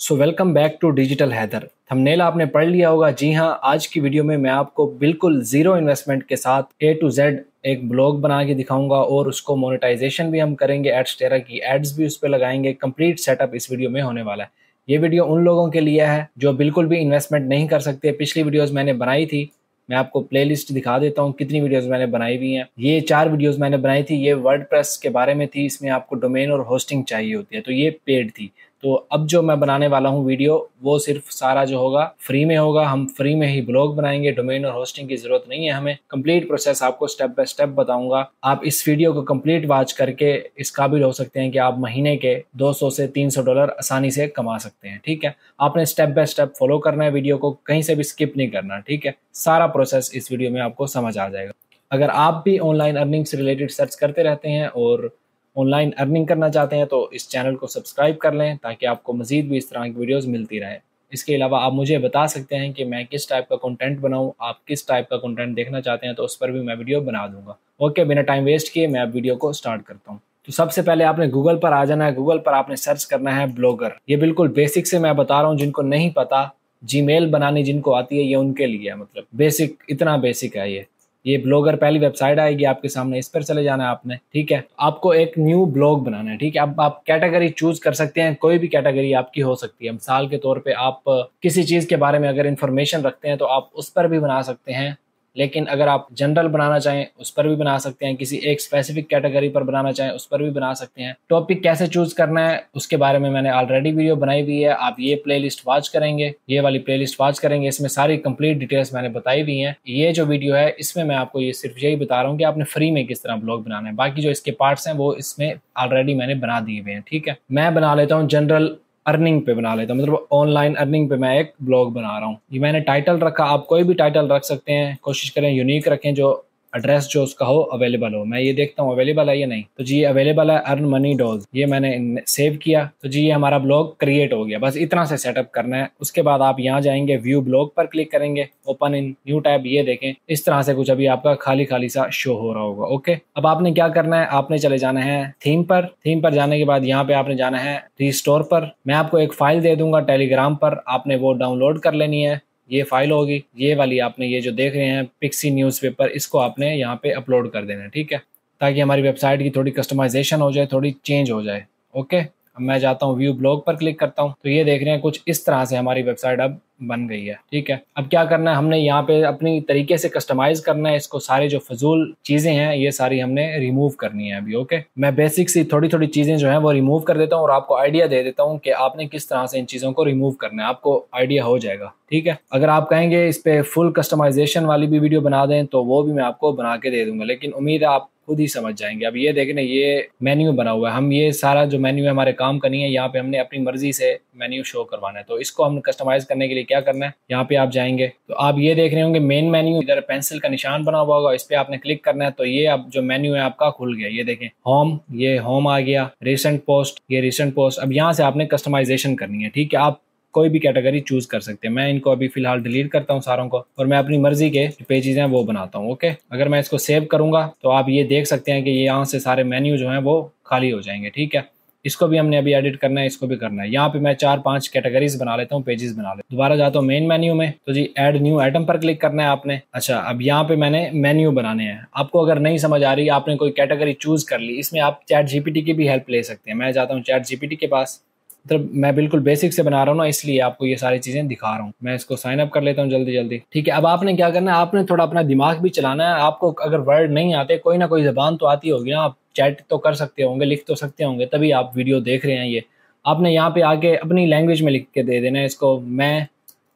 So welcome back to digital Haider thumbnail आपने पढ़ लिया होगा, जी हाँ आज की वीडियो में मैं आपको बिल्कुल ज़ीरो इन्वेस्टमेंट के साथ ए टू जेड एक ब्लॉग बना के दिखाऊँगा और उसको मोनेटाइजेशन भी हम करेंगे एड्स टेरा की एड्स भी उस पर लगाएँगे कंप्लीट सेटअप इस वीडियो में होने वाला है। ये वीडियो उन लोगों के लिए है जो बिल्कुल भी इन्वेस्टमेंट नहीं कर सकते। पिछली वीडियोज़ मैंने बनाई थी, मैं आपको प्लेलिस्ट दिखा देता हूँ कितनी वीडियोस मैंने बनाई हुई हैं। ये चार वीडियोस मैंने बनाई थी, ये वर्ड के बारे में थी, इसमें आपको डोमेन और होस्टिंग चाहिए होती है तो ये पेड थी। तो अब जो मैं बनाने वाला हूँ वीडियो, वो सिर्फ़ सारा जो होगा फ्री में होगा। हम फ्री में ही ब्लॉग बनाएँगे डोमेन और होस्टिंग की ज़रूरत नहीं है हमें। कंप्लीट प्रोसेस आपको स्टेप बाय स्टेप बताऊँगा। आप इस वीडियो को कंप्लीट वॉच करके इस काबिल हो सकते हैं कि आप महीने के 200 से 300 डॉलर आसानी से कमा सकते हैं, ठीक है? आपने स्टेप बाय स्टेप फॉलो करना है वीडियो को, कहीं से भी स्किप नहीं करना, ठीक है? सारा प्रोसेस इस वीडियो में आपको समझ आ जाएगा। अगर आप भी ऑनलाइन अर्निंग से रिलेटेड सर्च करते रहते हैं और ऑनलाइन अर्निंग करना चाहते हैं तो इस चैनल को सब्सक्राइब कर लें ताकि आपको मजीद भी इस तरह की वीडियोज़ मिलती रहे। इसके अलावा आप मुझे बता सकते हैं कि मैं किस टाइप का कंटेंट बनाऊँ, आप किस टाइप का कंटेंट देखना चाहते हैं तो उस पर भी मैं वीडियो बना दूँगा। ओके बिना टाइम वेस्ट किए मैं अब वीडियो को स्टार्ट करता हूँ। तो सबसे पहले आपने गूगल पर आ जाना है। गूगल पर आपने सर्च करना है ब्लॉगर ये बिल्कुल बेसिक से मैं बता रहा हूँ, जिनको नहीं पता जी बनानी जिनको आती है, ये उनके लिए है मतलब बेसिक इतना बेसिक है ये। ये ब्लॉगर पहली वेबसाइट आएगी आपके सामने, इस पर चले जाना है आपने, ठीक है? आपको एक न्यू ब्लॉग बनाना है, ठीक है? अब आप कैटेगरी चूज़ कर सकते हैं, कोई भी कैटेगरी आपकी हो सकती है। मिसाल के तौर पे आप किसी चीज़ के बारे में अगर इन्फॉर्मेशन रखते हैं तो आप उस पर भी बना सकते हैं। लेकिन अगर आप जनरल बनाना चाहें, उस पर भी बना सकते हैं। किसी एक स्पेसिफिक कैटेगरी पर बनाना चाहें, उस पर भी बना सकते हैं। टॉपिक कैसे चूज़ करना है, उसके बारे में मैंने ऑलरेडी वीडियो बनाई हुई है। आप ये प्लेलिस्ट वॉच करेंगे, ये वाली प्लेलिस्ट वॉच करेंगे। इसमें सारी कंप्लीट डिटेल्स मैंने बताई हुई है। ये जो वीडियो है, इसमें मैं आपको ये सिर्फ़ यही बता रहा हूँ कि आपने फ्री में किस तरह ब्लॉग बनाना है। बाकी जो इसके पार्ट्स हैं, वो इसमें ऑलरेडी मैंने बना दिए हुए हैं, ठीक है? मैं बना लेता हूँ जनरल अर्निंग पे बना लेता हूँ। मतलब ऑनलाइन अर्निंग पे मैं एक ब्लॉग बना रहा हूँ। ये मैंने टाइटल रखा, आप कोई भी टाइटल रख सकते हैं, कोशिश करें यूनिक रखें जो एड्रेस जो उसका हो अवेलेबल हो। मैं ये देखता हूँ अवेलेबल है या नहीं? तो जी अवेलेबल है अर्न मनी डॉज ये मैंने सेव किया। तो जी, ये हमारा ब्लॉग क्रिएट हो गया। बस इतना से सेटअप करना है। उसके बाद आप यहाँ जाएँगे व्यू ब्लॉग पर क्लिक करेंगे। ओपन इन न्यू टैब ये देखें। इस तरह से कुछ अभी आपका खाली खाली सा शो हो रहा होगा ओके अब आपने क्या करना है? आपने चले जाना है थीम पर। थीम पर जाने के बाद यहाँ पे आपने जाना है रिस्टोर पर। मैं आपको एक फ़ाइल दे दूँगा टेलीग्राम पर। आपने वो डाउनलोड कर लेनी है। ये फ़ाइल होगी, ये वाली आपने ये जो देख रहे हैं पिक्सी न्यूज़पेपर इसको आपने यहाँ पे अपलोड कर देना है, ठीक है? ताकि हमारी वेबसाइट की थोड़ी कस्टमाइजेशन हो जाए, थोड़ी चेंज हो जाए ओके अब मैं जाता हूँ व्यू ब्लॉग पर क्लिक करता हूँ। तो ये देख रहे हैं कुछ इस तरह से हमारी वेबसाइट अब बन गई है, ठीक है? अब क्या करना है? हमने यहाँ पे अपनी तरीके से कस्टमाइज करना है, इसको सारे जो फजूल चीज़ें हैं, ये सारी हमने रिमूव करनी है अभी ओके मैं बेसिक सी थोड़ी थोड़ी चीज़ें जो है, वो रिमूव कर देता हूँ और आपको आइडिया दे देता हूँ कि आपने किस तरह से इन चीज़ों को रिमूव करना है। आपको आइडिया हो जाएगा, ठीक है? अगर आप कहेंगे इस पे फुल कस्टमाइजेशन वाली भी वीडियो बना दें तो वो भी मैं आपको बना के दे दूँगा, लेकिन उम्मीद है आप खुद ही समझ जाएँगे। अब ये देखें ये मेन्यू बना हुआ है, हम ये सारा जो मेन्यू है, हमारे काम करनी है, यहाँ पे हमने अपनी मर्ज़ी से मेन्यू शो करवाना है तो इसको हम कस्टमाइज करने के लिए क्या करना है? यहाँ पे आप जाएँगे। तो आप ये देख रहे होंगे मेन मेन्यू इधर पेंसिल का निशान बना हुआ होगा, इस पे आपने क्लिक करना है तो ये अब जो मेन्यू है आपका खुल गया। ये देखें होम ये होम आ गया रिसेंट पोस्ट ये रिसेंट पोस्ट अब यहाँ से आपने कस्टमाइजेशन करनी है, ठीक है? आप कोई भी कैटेगरी चूज़ कर सकते हैं। मैं इनको अभी फ़िलहाल डिलीट करता हूँ सारों को, और मैं अपनी मर्ज़ी के पेजेस हैं वो बनाता हूँ ओके अगर मैं इसको सेव करूँगा तो आप ये देख सकते हैं कि यहाँ से सारे मेन्यू जो हैं वो खाली हो जाएँगे, ठीक है? इसको भी हमने अभी एडिट करना है, इसको भी करना है। यहाँ पे मैं चार, पाँच कैटेगरीज बना लेता हूँ पेजेस बना लेता हूँ। दोबारा जाता हूँ मेन मेन्यू में। तो जी एड न्यू आइटम पर क्लिक करना है आपने। अच्छा अब यहाँ पे मैंने मेन्यू बनाने हैं। आपको अगर नहीं समझ आ रही, आपने कोई कैटेगरी चूज़ कर ली, इसमें आप चैट जीपीटी की भी हेल्प ले सकते हैं। मैं जाता हूँ चैट जीपीटी के पास। मतलब मैं बिल्कुल बेसिक से बना रहा हूँ ना, इसलिए आपको ये सारी चीज़ें दिखा रहा हूँ। मैं इसको साइन अप कर लेता हूँ जल्दी जल्दी। ठीक है, अब आपने क्या करना है? आपने थोड़ा अपना दिमाग भी चलाना है। आपको अगर वर्ड नहीं आते, कोई ना कोई जबान तो आती होगी ना। आप चैट तो कर सकते होंगे, लिख तो सकते होंगे, तभी आप वीडियो देख रहे हैं ये। आपने यहाँ पे आके अपनी लैंग्वेज में लिख के दे देना है इसको। मैं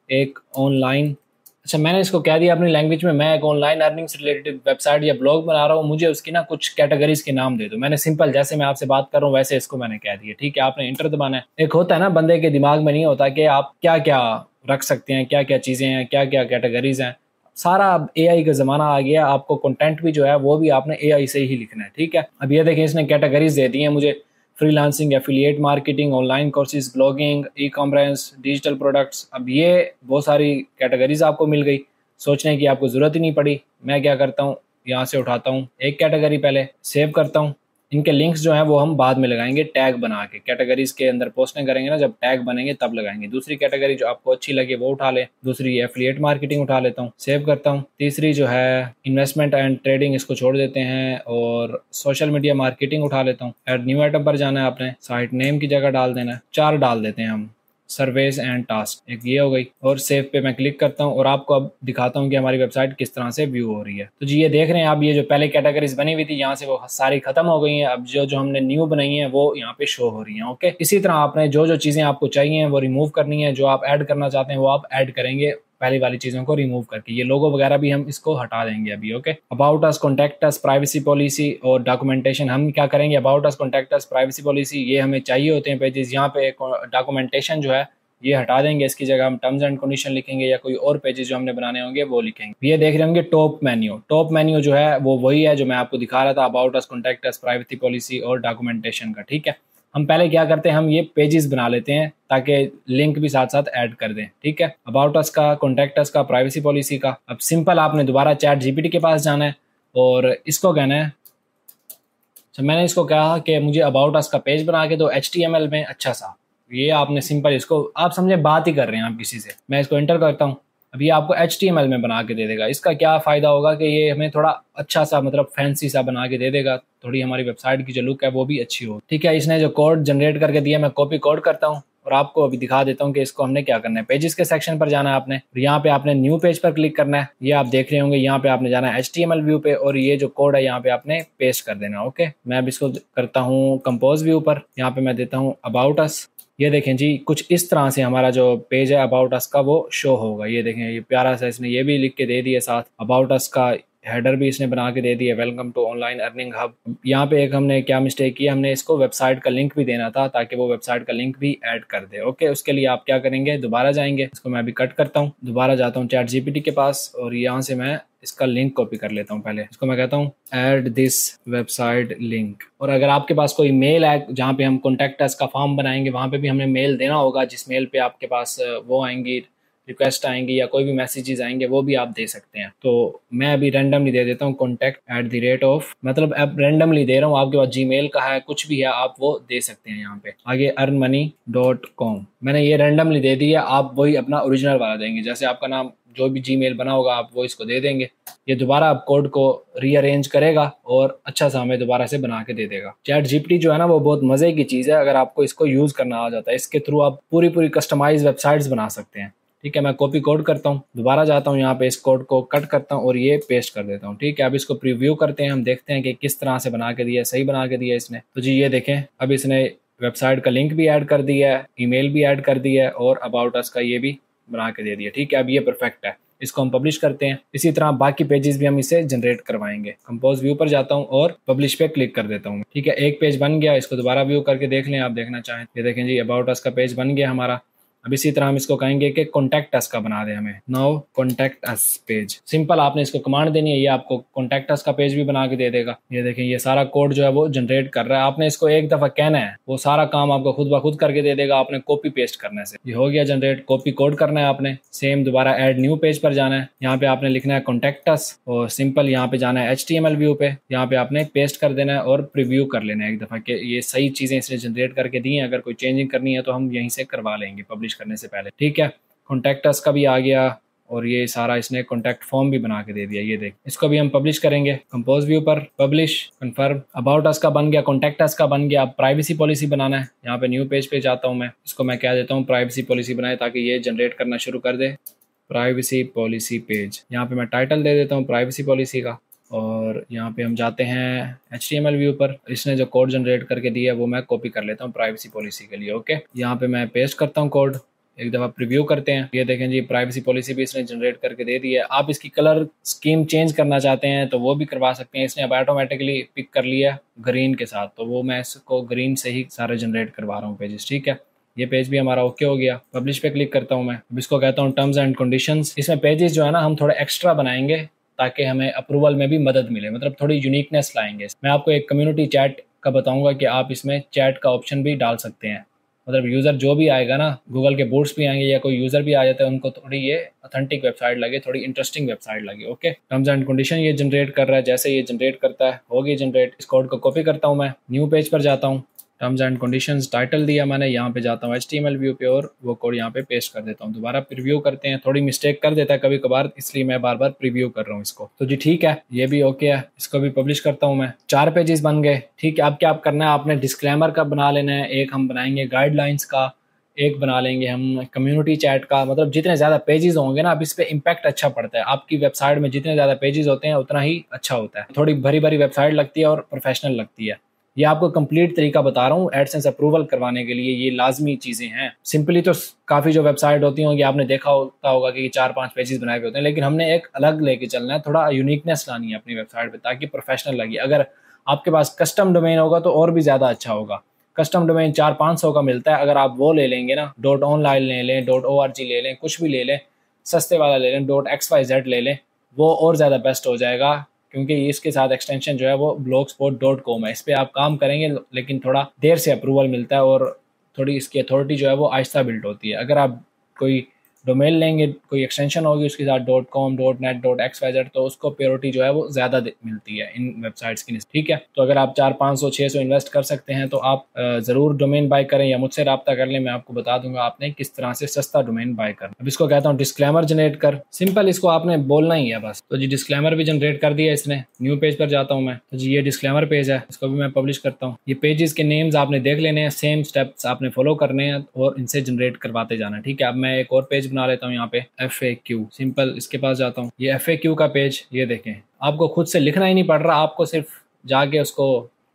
एक ऑनलाइन अच्छा मैंने इसको कह दिया अपनी लैंग्वेज में, मैं एक ऑनलाइन अर्निंग से रिलेटेड वेबसाइट या ब्लॉग बना रहा हूँ, मुझे उसकी ना कुछ कैटेगरीज के नाम दे दो। मैंने सिंपल जैसे मैं आपसे बात कर रहा हूँ, वैसे इसको मैंने कह दिया, ठीक है? आपने इंटर दबाना है। एक होता है ना, बंदे के दिमाग में नहीं होता कि आप क्या क्या रख सकते हैं क्या क्या चीज़ें हैं क्या क्या कैटेगरीज हैं। सारा अब एआई का ज़माना आ गया, आपको कंटेंट भी जो है, वो भी आपने एआई से ही लिखना है, ठीक है? अब ये देखें इसने कैटेगरीज दे दी है मुझे। Freelancing affiliate marketing online courses blogging e commerce digital products अब ये बहुत सारी कैटेगरीज आपको मिल गई। सोचने की आपको ज़रूरत ही नहीं पड़ी। मैं क्या करता हूँ? यहाँ से उठाता हूँ। एक कैटेगरी पहले सेव करता हूँ। इनके लिंक्स जो हैं वो हम बाद में लगाएँगे टैग बना के। कैटेगरीज के अंदर पोस्टिंग करेंगे ना, जब टैग बनेंगे तब लगाएँगे। दूसरी कैटेगरी जो आपको अच्छी लगे वो उठा ले। दूसरी एफिलियट मार्केटिंग उठा लेता हूँ। सेव करता हूँ। तीसरी जो है इन्वेस्टमेंट एंड ट्रेडिंग इसको छोड़ देते हैं और सोशल मीडिया मार्केटिंग उठा लेता हूँ। एड न्यू आइटम पर जाना है आपने। साइट नेम की जगह डाल देना चार डाल देते हैं हम। Surveys and task. एक ये हो गई, और सेव पे मैं क्लिक करता हूँ और आपको अब दिखाता हूँ कि हमारी वेबसाइट किस तरह से व्यू हो रही है। तो जी, ये देख रहे हैं आप, ये जो पहले कैटेगरीज बनी हुई थी, यहाँ से वो सारी खत्म हो गई हैं। अब जो जो हमने न्यू बनाई है, वो यहाँ पे शो हो रही है ओके इसी तरह आपने जो जो चीज़ें आपको चाहिए वो रिमूव करनी है। जो आप ऐड करना चाहते हैं, वो आप ऐड करेंगे। पहली वाली चीज़ों को रिमूव करके। ये लोगो वगैरह भी हम इसको हटा देंगे अभी okay about us contact us privacy policy और डॉक्यूमेंटेशन हम क्या करेंगे? About us contact us privacy policy ये हमें चाहिए होते हैं पेजेस यहाँ पे डॉक्यूमेंटेशन जो है, ये हटा देंगे। इसकी जगह हम टर्म्स एंड कंडीशन लिखेंगे या कोई और पेजेस जो हमने बनाने होंगे, वो लिखेंगे। ये देख रहे होंगे टॉप मेन्यू टॉप मेन्यू जो है, वो वही है जो मैं आपको दिखा रहा था about us contact us privacy policy और डॉक्यूमेंटेशन का, ठीक है? हम पहले क्या करते हैं, हम ये पेजेस बना लेते हैं ताकि लिंक भी साथ साथ ऐड कर दें, ठीक है? अबाउट अस का कॉन्टैक्ट अस का प्राइवेसी पॉलिसी का। अब सिंपल आपने दोबारा चैट जीपीटी के पास जाना है और इसको कहना है तो मैंने इसको कहा कि मुझे अबाउट अस का पेज बना के दो एचटीएमएल में अच्छा सा। ये आपने सिंपल इसको, आप समझे, बात ही कर रहे हैं आप किसी से। मैं इसको एंटर करता हूँ। अब ये आपको एचटीएमएल में बना के दे देगा। इसका क्या फ़ायदा होगा कि ये हमें थोड़ा अच्छा सा मतलब फैंसी सा बना के दे देगा। थोड़ी हमारी वेबसाइट की जो लुक है वो भी अच्छी हो। ठीक है, इसने जो कोड जनरेट करके दिया, मैं कॉपी कोड करता हूँ और आपको अभी दिखा देता हूँ कि इसको हमने क्या करना है। पेजेस के सेक्शन पर जाना है आपने यहाँ पे आपने न्यू पेज पर क्लिक करना है। ये आप देख रहे होंगे, यहाँ पे आपने जाना है एच व्यू पे और ये जो कोड है यहाँ पे आपने पेस्ट कर देना ओके मैं अब इसको करता हूँ कंपोज व्यू पर। यहाँ पे मैं देता हूँ अबाउट अस ये देखें जी, कुछ इस तरह से हमारा जो पेज है अबाउट अस का वो शो होगा। ये देखें, ये प्यारा सा इसने ये भी लिख के दे दिया साथ। अबाउट अस का हेडर भी इसने बना के दे दिया welcome to online earning hub यहाँ पे एक हमने क्या मिस्टेक किया? हमने इसको वेबसाइट का लिंक भी देना था ताकि वो वेबसाइट का लिंक भी ऐड कर दे। ओके उसके लिए आप क्या करेंगे? दोबारा जाएँगे। इसको मैं अभी कट करता हूँ। दोबारा जाता हूँ चैट जीपीटी के पास और यहाँ से मैं इसका लिंक कॉपी कर लेता हूँ पहले। इसको मैं कहता हूँ एड दिस वेबसाइट लिंक और अगर आपके पास कोई मेल है जहाँ पे हम कॉन्टेक्ट का फॉर्म बनाएँगे, वहाँ पे भी हमें मेल देना होगा। जिस मेल पे आपके पास, वो आएँगी। रिक्वेस्ट आएँगी या कोई भी मैसेजेस आएँगे, वो भी आप दे सकते हैं। तो मैं अभी रैंडमली दे देता हूँ contact at the rate of मतलब आप रैंडमली दे रहा हूँ, आपके पास जी का है, कुछ भी है, आप वो दे सकते हैं यहाँ पे। आगे अर्न मनी डॉट कॉम मैंने ये रैंडमली दे दिया आप वही अपना ओरिजिनल वाला देंगे। जैसे आपका नाम, जो भी जी बना होगा, आप वो इसको दे देंगे। ये दोबारा आप कोड को रीअरेंज करेगा और अच्छा सा हमें दोबारा से बना के दे देगा। चैट जीपीटी जो है ना, वो बहुत मज़े की चीज़ है, अगर आपको इसको यूज़ करना आ जाता है, इसके थ्रू आप पूरी पूरी कस्टमाइज वेबसाइट्स बना सकते हैं। ठीक है, मैं कॉपी कोड करता हूँ, दोबारा जाता हूँ यहाँ पे इस कोड को कट करता हूँ और ये पेस्ट कर देता हूँ, ठीक है? अब इसको प्रीव्यू करते हैं, हम देखते हैं कि किस तरह से बना के दिया सही बना के दिया इसने। तो जी, ये देखें, अब इसने वेबसाइट का लिंक भी ऐड कर दिया है ईमेल भी ऐड कर दिया है और अबाउट अस का ये भी बना के दे दिया, ठीक है? अब ये परफेक्ट है, इसको हम पब्लिश करते हैं। इसी तरह बाकी पेजेस भी हम इसे जनरेट करवाएँगे। कंपोज व्यू पर जाता हूँ और पब्लिश पे क्लिक कर देता हूँ, ठीक है? एक पेज बन गया, इसको दोबारा व्यू करके देख लें, आप देखना चाहें। ये देखें जी अबाउट अस का पेज बन गया हमारा। अब इसी तरह हम इसको कहेंगे कि कॉन्टैक्ट अस का बना दे हमें। Now contact us page simple आपने इसको कमांड देनी है, ये आपको कॉन्टैक्ट अस का पेज भी बना के दे देगा। ये देखें, ये सारा कोड जो है वो जनरेट कर रहा है। आपने इसको एक दफ़ा कहना है, वो सारा काम आपको खुद ब खुद करके दे देगा आपने कॉपी पेस्ट करने से। ये हो गया जनरेट कॉपी कोड करना है आपने। सेम दोबारा एड न्यू पेज पर जाना है। यहाँ पे आपने लिखना है कॉन्टैक्ट अस और सिंपल यहाँ पे जाना है एच टी व्यू पे। यहाँ पे आपने पेस्ट कर देना है और प्रिव्यू कर लेना है एक दफ़ा के ये सही चीज़ें इसने जनरेट करके दी है। अगर कोई चेंजिंग करनी है तो हम यहीं से करवा लेंगे पब्लिश करने से पहले। ठीक है? कॉन्टैक्ट का भी आ गया और ये सारा इसने कॉन्टैक्ट फॉर्म भी बना के दे दिया, ये देख। इसको भी हम पब्लिश करेंगे। कंपोज व्यू पर पब्लिश कंफर्म अबाउट अस का बन गया कॉन्टैक्ट अस का बन गया। अब प्राइवेसी पॉलिसी बनाना है। यहाँ पे न्यू पेज पे जाता हूँ मैं। इसको मैं क्या देता हूँ प्राइवेसी पॉलिसी बनाए ताकि ये जनरेट करना शुरू कर दे। प्राइवेसी पॉलिसी पेज यहाँ पे मैं टाइटल दे देता हूँ प्राइवेसी पॉलिसी का। और यहाँ पे हम जाते हैं एच टी व्यू पर। इसने जो कोड जनरेट करके दिया है, वो मैं कॉपी कर लेता हूँ प्राइवेसी पॉलिसी के लिए ओके यहाँ पे मैं पेस्ट करता हूँ कोड एक दफ़ा प्रीव्यू करते हैं। ये देखें जी प्राइवेसी पॉलिसी भी इसने जनरेट करके दे दी है। आप इसकी कलर स्कीम चेंज करना चाहते हैं तो वो भी करवा सकते हैं। इसने अब ऑटोमेटिकली पिक कर लिया ग्रीन के साथ। तो वो मैं इसको ग्रीन से ही सारे जनरेट करवा रहा हूँ पेजेस ठीक है? ये पेज भी हमारा ओके हो गया। पब्लिश पे क्लिक करता हूँ मैं। अब इसको कहता हूँ टर्म्स एंड कंडीशन इसमें पेजेस जो है ना, हम थोड़ा एक्स्ट्रा बनाएँगे। ताकि हमें अप्रूवल में भी मदद मिले। मतलब थोड़ी यूनिकनेस लाएँगे। मैं आपको एक कम्युनिटी चैट का बताऊँगा कि आप इसमें चैट का ऑप्शन भी डाल सकते हैं। मतलब यूज़र जो भी आएगा ना गूगल के बोर्ड्स भी आएँगे या कोई यूज़र भी आ जाता है, उनको थोड़ी ये ऑथेंटिक वेबसाइट लगे, थोड़ी इंटरेस्टिंग वेबसाइट लगे ओके टर्म्स एंड कंडीशन ये जनरेट कर रहा है, जैसे ये जनरेट करता है होगी जनरेट इस कोड को कॉपी करता हूँ मैं न्यू पेज पर जाता हूँ। टर्म्स एंड कंडीशंस टाइटल दिया मैंने, यहाँ पे जाता हूँ एच टी व्यू पे और वो कोड यहाँ पे पेस्ट कर देता हूँ। दोबारा प्रीव्यू करते हैं, थोड़ी मिस्टेक कर देता है कभी कभार इसलिए मैं बार बार प्रीव्यू कर रहा हूँ इसको। तो जी ठीक है, ये भी ओके है, इसको भी पब्लिश करता हूँ मैं। चार पेजेस बन गए, ठीक है, अब क्या आप करना है, आपने डिस्क्लेमर का बना लेना है, एक हम बनाएँगे गाइडलाइंस का, एक बना लेंगे हम कम्युनिटी चैट का मतलब जितने ज़्यादा पेजेस होंगे ना, अब इस पे इम्पैक्ट अच्छा पड़ता है। आपकी वेबसाइट में जितने ज़्यादा पेजेस होते हैं, उतना ही अच्छा होता है। थोड़ी भरी भरी वेबसाइट लगती है और प्रोफेशनल लगती है। ये आपको कंप्लीट तरीका बता रहा हूँ एडसेंस अप्रूवल करवाने के लिए ये लाजमी चीज़ें हैं। सिंपली तो काफ़ी जो वेबसाइट होती होंगी आपने देखा होता होगा कि चार पाँच पेजेस बनाए हुए होते हैं, लेकिन हमने एक अलग लेके चलना है, थोड़ा यूनिकनेस लानी है अपनी वेबसाइट पर ताकि प्रोफेशनल लगे। अगर आपके पास कस्टम डोमेन होगा तो और भी ज़्यादा अच्छा होगा। कस्टम डोमेन चार पाँच सौ का मिलता है, अगर आप वो ले लेंगे ना डॉट ऑनलाइन ले लें डॉट ओ आर जी ले लें, कुछ भी ले लें, सस्ते वाला ले लें डॉट एक्स वाई जेड ले लें, वो और ज़्यादा बेस्ट हो जाएगा। क्योंकि इसके साथ एक्सटेंशन जो है वो ब्लॉक स्पोर्ट डॉट कॉम है। इस पर आप काम करेंगे, लेकिन थोड़ा देर से अप्रूवल मिलता है और थोड़ी इसकी अथॉरिटी जो है वो आहिस्ता बिल्ड होती है। अगर आप कोई डोमेन लेंगे, कोई एक्सटेंशन होगी उसके साथ dot com dot net dot x वाइजर तो उसको प्योरिटी जो है वो ज़्यादा मिलती है इन वेबसाइट्स की ठीक है? तो अगर आप चार, पाँच सौ छः सौ इन्वेस्ट कर सकते हैं तो आप ज़रूर डोमेन बाय करें या मुझसे रब्ता कर लें, मैं आपको बता दूँगा आपने किस तरह से सस्ता डोमेन बाय करना अब इसको कहता हूँ डिस्क्लेमर जनरेट कर। सिंपल इसको आपने बोलना ही है बस। तो जी डिस्क्लेमर भी जनरेट कर दिया इसने। न्यू पेज पर जाता हूँ मैं। तो जी ये डिस्क्लेमर पेज है। इसको भी मैं पब्लिश करता हूँ। ये पेजेस के नेम्स आपने देख लेने हैं। सेम स्टेप्स आपने फॉलो करने हैं और इनसे जनरेट करवाते जाना ठीक है? अब मैं एक और पेज बना लेता हूँ यहाँ पे एफ़ ए क्यू सिंपल इसके पास जाता हूँ। ये एफ़ ए क्यू का पेज ये देखें। आपको खुद से लिखना ही नहीं पड़ रहा, आपको सिर्फ़ जाके उसको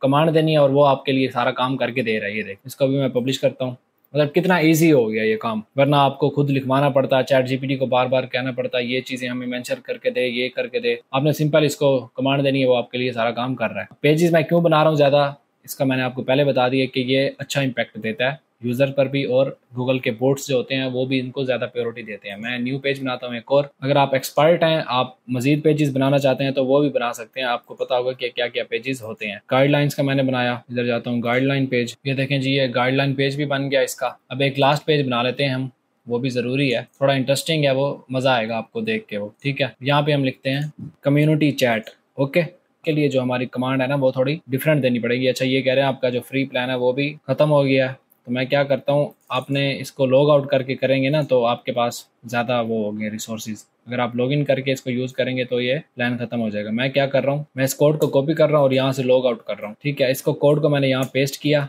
कमांड देनी है और वो आपके लिए सारा काम करके दे रहा है। ये देख। इसको भी मैं पब्लिश करता हूँ। मतलब कितना इजी हो गया ये काम। वरना आपको खुद लिखवाना पड़ता है चैट जीपीटी को बार बार कहना पड़ता है ये चीज़ें हमें मेंशन करके दे, ये करके दे। आपने सिंपल इसको कमांड देनी है, वो आपके लिए सारा काम कर रहा है। पेजेस मैं क्यों बना रहा हूँ ज़्यादा, इसका मैंने आपको पहले बता दिया कि ये अच्छा इम्पैक्ट देता है। यूज़र पर भी और गूगल के बोर्ड्स जो होते हैं, वो भी इनको ज़्यादा प्योरिटी देते हैं। मैं न्यू पेज बनाता हूँ एक और। अगर आप एक्सपर्ट हैं, आप मजीद पेजेस बनाना चाहते हैं तो वो भी बना सकते हैं। आपको पता होगा कि क्या क्या पेजेस होते हैं। गाइडलाइंस का मैंने बनाया, इधर जाता हूँ गाइडलाइन पेज ये देखें जी, ये गाइडलाइन पेज भी बन गया इसका। अब एक लास्ट पेज बना लेते हैं हम, वो भी ज़रूरी है। थोड़ा इंटरेस्टिंग है वो, मज़ा आएगा आपको देख के वो, ठीक है? यहाँ पे हम लिखते हैं कम्युनिटी चैट ओके के लिए जो हमारी कमांड है ना, वो थोड़ी डिफरेंट देनी पड़ेगी। अच्छा ये कह रहे हैं आपका जो फ्री प्लान है, वो भी खत्म हो गया है। तो मैं क्या करता हूँ, आपने इसको लॉग आउट करके करेंगे ना तो आपके पास ज़्यादा वो हो गए रिसोर्सेज अगर आप लॉग इन करके इसको यूज़ करेंगे तो ये प्लान खत्म हो जाएगा। मैं क्या कर रहा हूँ, मैं इस कोड को कॉपी कर रहा हूँ और यहाँ से लॉग आउट कर रहा हूँ। ठीक है, इसको कोड को मैंने यहाँ पेस्ट किया।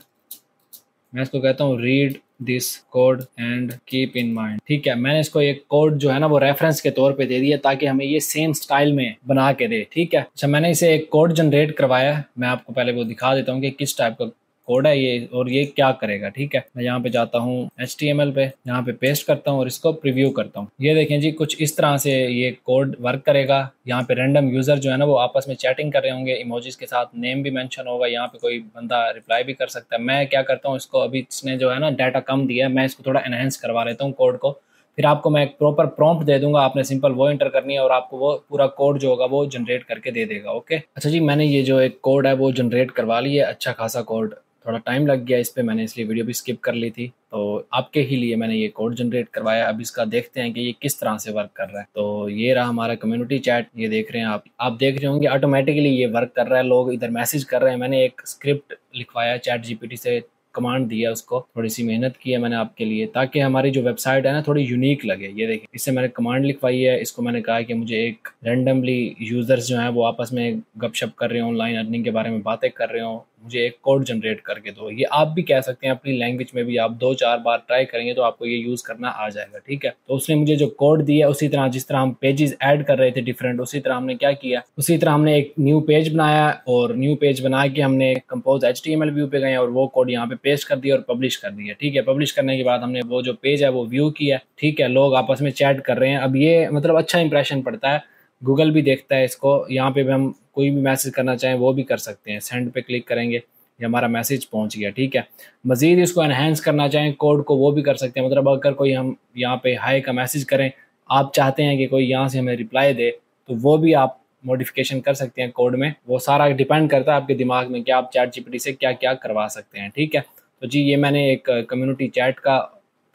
मैं इसको कहता हूँ read this code and keep in mind ठीक है, मैंने इसको एक कोड जो है ना, वो रेफरेंस के तौर पे दे दिया ताकि हमें ये सेम स्टाइल में बना के दे। ठीक है अच्छा मैंने इसे एक कोड जनरेट करवाया मैं आपको पहले वो दिखा देता हूँ कि किस टाइप का कोड है ये और ये क्या करेगा, ठीक है? मैं यहाँ पे जाता हूँ एच पे, यहाँ पे पेस्ट करता हूँ और इसको प्रिव्यू करता हूँ। ये देखें जी, कुछ इस तरह से ये कोड वर्क करेगा। यहाँ पे रैंडम यूज़र जो है ना, वो आपस में चैटिंग कर रहे होंगे इमोजीज के साथ नेम भी मेंशन होगा, यहाँ पे कोई बंदा रिप्लाई भी कर सकता है। मैं क्या करता हूँ, इसको अभी इसने जो है ना डाटा कम दिया है, मैं इसको थोड़ा एनहेंस करवा लेता हूँ कोड को। फिर आपको मैं एक प्रॉपर प्रॉम्प्ट दे दूँगा, आपने सिंपल वो इंटर करनी है और आपको वो पूरा कोड जो होगा, वो जनरेट करके दे देगा ओके अच्छा जी, मैंने ये जो एक कोड है, वो जनरेट करवा लिया अच्छा खासा कोड थोड़ा टाइम लग गया इस पर मैंने इसलिए वीडियो भी स्किप कर ली थी। तो आपके ही लिए मैंने ये कोड जनरेट करवाया। अब इसका देखते हैं कि ये किस तरह से वर्क कर रहा है। तो ये रहा हमारा कम्युनिटी चैट ये देख रहे हैं आप। आप देख रहे होंगे ऑटोमेटिकली ये वर्क कर रहा है। लोग इधर मैसेज कर रहे हैं। मैंने एक स्क्रिप्ट लिखवाया चैट जीपीटी से कमांड दिया उसको। थोड़ी सी मेहनत की है मैंने आपके लिए, ताकि हमारी जो वेबसाइट है ना, थोड़ी यूनिक लगे। ये देखिए इससे मैंने कमांड लिखवाई है। इसको मैंने कहा कि मुझे एक रैंडमली यूज़र्स जो हैं, वो आपस में गपशप कर रहे हो ऑनलाइन अर्निंग के बारे में बातें कर रहे हो। मुझे एक कोड जनरेट करके दो। ये आप भी कह सकते हैं, अपनी लैंग्वेज में भी आप दो चार बार ट्राई करेंगे तो आपको ये यूज़ करना आ जाएगा, ठीक है? तो उसने मुझे जो कोड दिया उसी तरह जिस तरह हम पेजेस ऐड कर रहे थे डिफरेंट उसी तरह हमने क्या किया? उसी तरह हमने एक न्यू पेज बनाया और न्यू पेज बना के हमने कंपोज एच व्यू पे गए और वो कोड यहाँ पे पेस्ट कर दिया और पब्लिश कर दिया ठीक है? पब्लिश करने के बाद हमने वो जो पेज है, वो व्यू किया, ठीक है? लोग आपस में चैट कर रहे हैं। अब ये मतलब अच्छा इंप्रेशन पड़ता है। गूगल भी देखता है इसको। यहाँ पे भी हम कोई भी मैसेज करना चाहें, वो भी कर सकते हैं। सेंड पे क्लिक करेंगे, ये हमारा मैसेज पहुँच गया, ठीक है? मज़ीद इसको एनहेंस करना चाहें कोड को वो भी कर सकते हैं। मतलब अगर कोई हम यहाँ पे हाई का मैसेज करें, आप चाहते हैं कि कोई यहाँ से हमें रिप्लाई दे तो वो भी आप मॉडिफिकेशन कर सकते हैं कोड में। वो सारा डिपेंड करता है आपके दिमाग में कि आप चैट जीपीटी से क्या क्या करवा सकते हैं, ठीक है? तो जी, ये मैंने एक कम्युनिटी चैट का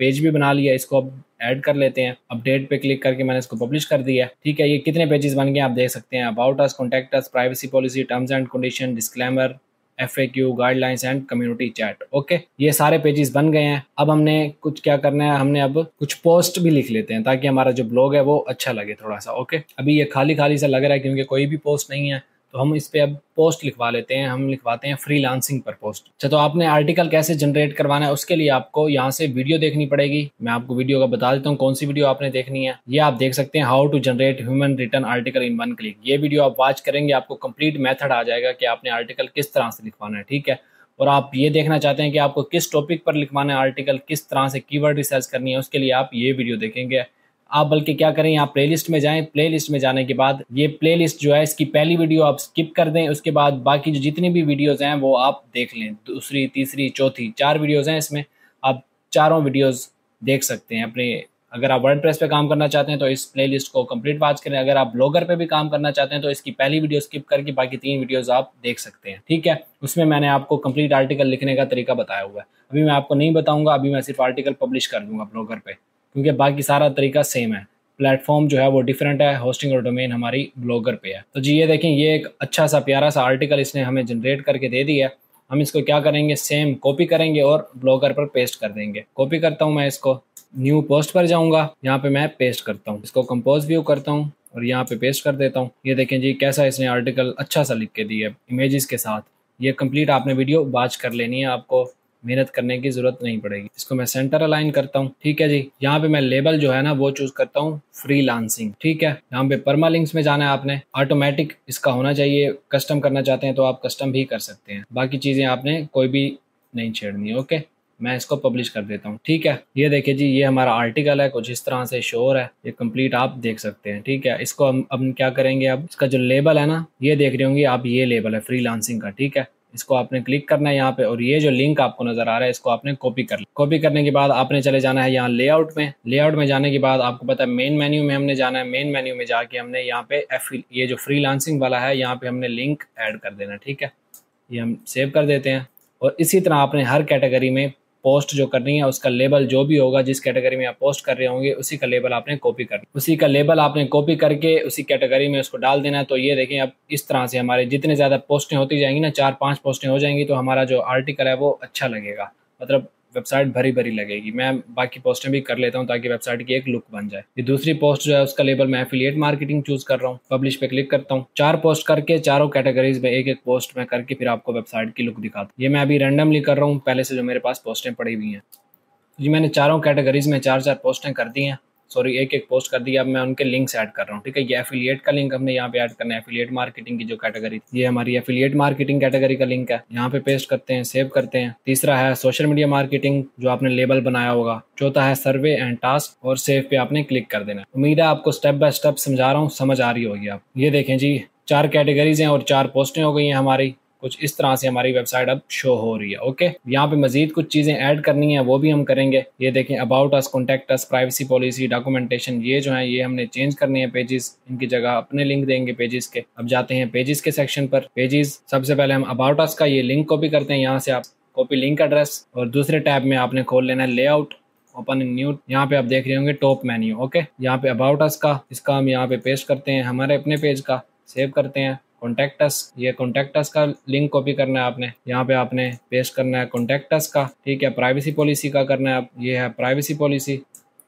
पेज भी बना लिया, इसको अब ऐड कर लेते हैं। अपडेट पे क्लिक करके मैंने इसको पब्लिश कर दिया ठीक है, ये कितने पेजेस बन गए आप देख सकते हैं। About us contact us privacy policy terms and condition disclaimer F A Q guidelines and community chat okay ये सारे पेजेस बन गए हैं। अब हमने कुछ क्या करना है? हमने अब कुछ पोस्ट भी लिख लेते हैं ताकि हमारा जो ब्लॉग है वो अच्छा लगे थोड़ा सा। ओके अभी ये खाली खाली सा लग रहा है क्योंकि कोई भी पोस्ट नहीं है। तो हम इस पर अब पोस्ट लिखवा लेते हैं, हम लिखवाते हैं फ्री लांसिंग पर पोस्ट अच्छा तो आपने आर्टिकल कैसे जनरेट करवाना है, उसके लिए आपको यहाँ से वीडियो देखनी पड़ेगी। मैं आपको वीडियो का बता देता हूँ कौन सी वीडियो आपने देखनी है। ये आप देख सकते हैं how to generate human written article in one click ये वीडियो आप वॉच करेंगे, आपको कंप्लीट मेथड आ जाएगा कि आपने आर्टिकल किस तरह से लिखवाना है, ठीक है? और आप ये देखना चाहते हैं कि आपको किस टॉपिक पर लिखवाना है आर्टिकल किस तरह से कीवर्ड रिसर्च करनी है, उसके लिए आप ये वीडियो देखेंगे। आप बल्कि क्या करें, यहाँ प्लेलिस्ट में जाएँ। प्लेलिस्ट में जाने के बाद ये प्लेलिस्ट जो है, इसकी पहली वीडियो आप स्किप कर दें। उसके बाद बाकी जो जितनी भी वीडियोस हैं, वो आप देख लें। दूसरी, तीसरी, चौथी, चार वीडियोस हैं इसमें। आप चारों वीडियोस देख सकते हैं अपने। अगर आप वर्ड प्रेस पे काम करना चाहते हैं तो इस प्लेलिस्ट को कंप्लीट वॉच करें। अगर आप ब्लॉगर पे भी काम करना चाहते हैं तो इसकी पहली वीडियो स्किप करके बाकी तीन वीडियोस आप देख सकते हैं। ठीक है? उसमें मैंने आपको कंप्लीट आर्टिकल लिखने का तरीका बताया हुआ है। अभी मैं आपको नहीं बताऊँगा, अभी मैं सिर्फ़ आर्टिकल पब्लिश कर दूँगा ब्लॉगर पे। क्योंकि बाकी सारा तरीका सेम है। प्लेटफॉर्म जो है वो डिफरेंट है होस्टिंग और डोमेन हमारी ब्लॉगर पे है। तो जी, ये देखें, ये एक अच्छा सा प्यारा सा आर्टिकल इसने हमें जनरेट करके दे दिया हम इसको क्या करेंगे? सेम कॉपी करेंगे और ब्लॉगर पर पेस्ट कर देंगे। कॉपी करता हूँ मैं इसको। न्यू पोस्ट पर जाऊँगा। यहाँ पे मैं पेस्ट करता हूँ। इसको कंपोज व्यू करता हूँ और यहाँ पे पेस्ट कर देता हूँ। ये देखें जी, कैसा इसने आर्टिकल अच्छा सा लिख के दिया इमेजेस के साथ। ये कंप्लीट आपने वीडियो बाज कर लेनी है आपको। मेहनत करने की ज़रूरत नहीं पड़ेगी। इसको मैं सेंटर अलाइन करता हूँ। ठीक है जी? यहाँ पे मैं लेबल जो है ना, वो चूज़ करता हूँ फ्री लांसिंग ठीक है? यहाँ पे परमा लिंक्स में जाना है आपने। ऑटोमेटिक इसका होना चाहिए। कस्टम करना चाहते हैं तो आप कस्टम भी कर सकते हैं। बाकी चीज़ें आपने कोई भी नहीं छेड़नी ओके मैं इसको पब्लिश कर देता हूँ। ठीक है? ये देखिए जी, ये हमारा आर्टिकल है। कुछ इस तरह से शोर है। ये कंप्लीट आप देख सकते हैं। ठीक है? इसको हम, अब क्या करेंगे अब? इसका जो लेबल है ना, ये देख रहे होंगे, आप ये लेबल है फ्री का। ठीक है? इसको आपने क्लिक करना है यहाँ पे और ये जो लिंक आपको नज़र आ रहा है, इसको आपने कॉपी कर कॉपी करने के बाद आपने चले जाना है यहाँ लेआउट में। लेआउट में जाने के बाद आपको पता है मेन मेन्यू में हमने जाना है। मेन मेन्यू में जाके हमने यहाँ पे ये जो फ्री वाला है, यहाँ पे हमने लिंक ऐड कर देना, ठीक है? ये हम सेव कर देते हैं। और इसी तरह आपने हर कैटेगरी में पोस्ट जो करनी है, उसका लेबल जो भी होगा, जिस कैटेगरी में आप पोस्ट कर रहे होंगे, उसी का लेबल आपने कॉपी करना उसी का लेबल आपने कॉपी करके, उसी कैटेगरी में उसको डाल देना तो ये देखें, अब इस तरह से हमारे जितने ज़्यादा पोस्टें होती जाएँगी ना चार पाँच पोस्टें हो जाएँगी तो हमारा जो आर्टिकल है, वो अच्छा लगेगा। मतलब वेबसाइट भरी भरी लगेगी। मैं बाकी पोस्टें भी कर लेता हूँ ताकि वेबसाइट की एक लुक बन जाए। ये दूसरी पोस्ट जो है, उसका लेबल मैं एफिलियट मार्केटिंग चूज़ कर रहा हूँ। पब्लिश पे क्लिक करता हूँ। चार पोस्ट करके, चारों कैटेगरीज में एक एक पोस्ट में करके फिर आपको वेबसाइट की लुक दिखाता हूँ। ये मैं अभी रैंडमली कर रहा हूँ, पहले से जो मेरे पास पोस्टें पड़ी हुई हैं। जी, मैंने चारों कैटेगरीज में चार चार पोस्टें कर दी हैं। सॉरी, एक एक पोस्ट कर दिया अब मैं उनके लिंक्स ऐड कर रहा हूँ, ठीक है? ये एफिलिएट का लिंक हमने यहाँ पे ऐड करना है एफिलिएट मार्केटिंग की जो कैटेगरी ये हमारी एफिलिएट मार्केटिंग कैटेगरी का लिंक है। यहाँ पे पेस्ट करते हैं सेव करते हैं। तीसरा है सोशल मीडिया मार्केटिंग जो आपने लेबल बनाया होगा। चौथा है सर्वे एंड टास्क और सेव पे आपने क्लिक कर देना उम्मीद है आपको स्टेप बाय स्टेप समझा रहा हूँ, समझ आ रही होगी आप। ये देखें जी, चार कैटेगरीज हैं और चार पोस्टें हो गई हैं हमारी। कुछ इस तरह से हमारी वेबसाइट अब शो हो रही है ओके यहाँ पे मजीद कुछ चीज़ें ऐड करनी है, वो भी हम करेंगे। ये देखें about us contact us privacy policy documentation ये जो है, ये हमने चेंज करनी है पेजेस इनकी जगह अपने लिंक देंगे पेजेस के। अब जाते हैं पेजेस के सेक्शन पर। पेजेस सबसे पहले हम अबाउट अस का ये लिंक कॉपी करते हैं, यहाँ से आप कॉपी लिंक एड्रेस और दूसरे टैब में आपने खोल लेना है लेआउट ओपन इन न्यू यहाँ पे आप देख रहे होंगे टॉप मेन्यू ओके यहाँ पे अबाउट अस का, इसका हम यहाँ पे पेस्ट करते हैं, हमारे अपने पेज का सेव करते हैं। कॉन्टेक्टस ये कॉन्टेक्टस का लिंक कॉपी करना है आपने। यहाँ पे आपने पेश करना है कॉन्टेक्टस का। ठीक है प्राइवेसी पॉलिसी का करना है आप। ये है प्राइवेसी पॉलिसी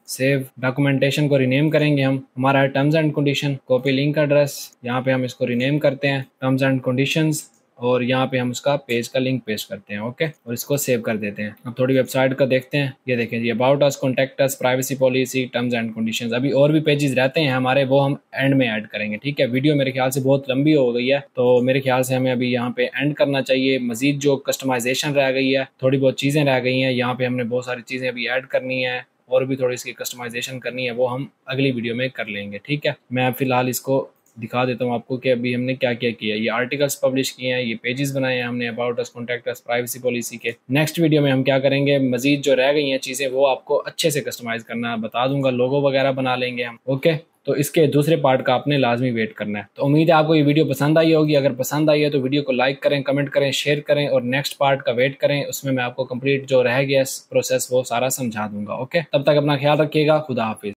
सेव डॉक्यूमेंटेशन को रिनेम करेंगे हम। हमारा terms and condition copy link address यहाँ पे हम इसको रिनेम करते हैं। टर्म्स एंड कंडीशंस और यहाँ पे हम उसका पेज का लिंक पेश करते हैं ओके और इसको सेव कर देते हैं। अब थोड़ी वेबसाइट का देखते हैं। ये देखें जी about us contact us privacy policy terms and conditions अभी और भी पेजेस रहते हैं हमारे, वो हम एंड में ऐड करेंगे, ठीक है? वीडियो मेरे ख्याल से बहुत लंबी हो गई है तो मेरे ख्याल से हमें अभी यहाँ पे एंड करना चाहिए। मजीद जो कस्टमाइजेशन रह गई है, थोड़ी बहुत चीज़ें रह गई हैं, यहाँ पे हमने बहुत सारी चीज़ें अभी ऐड करनी है, और भी थोड़ी इसकी कस्टमाइजेशन करनी है, वो हम अगली वीडियो में कर लेंगे, ठीक है? मैं फ़िलहाल इसको दिखा देता हूँ आपको कि अभी हमने क्या क्या किया ये आर्टिकल्स पब्लिश किए हैं, ये पेजेस बनाए हैं हमने about us contact us privacy policy के। नेक्स्ट वीडियो में हम क्या करेंगे? मजीद जो रह गई हैं चीज़ें, वो आपको अच्छे से कस्टमाइज करना बता दूँगा लोगो वगैरह बना लेंगे हम ओके तो इसके दूसरे पार्ट का आपने लाजमी वेट करना है। तो उम्मीद है आपको ये वीडियो पसंद आई होगी। अगर पसंद आई है तो वीडियो को लाइक करें कमेंट करें शेयर करें और नेक्स्ट पार्ट का वेट करें। उसमें मैं आपको कंप्लीट जो रह गया प्रोसेस वो सारा समझा दूँगा ओके तब तक अपना ख्याल रखिएगा। खुदा हाफिज।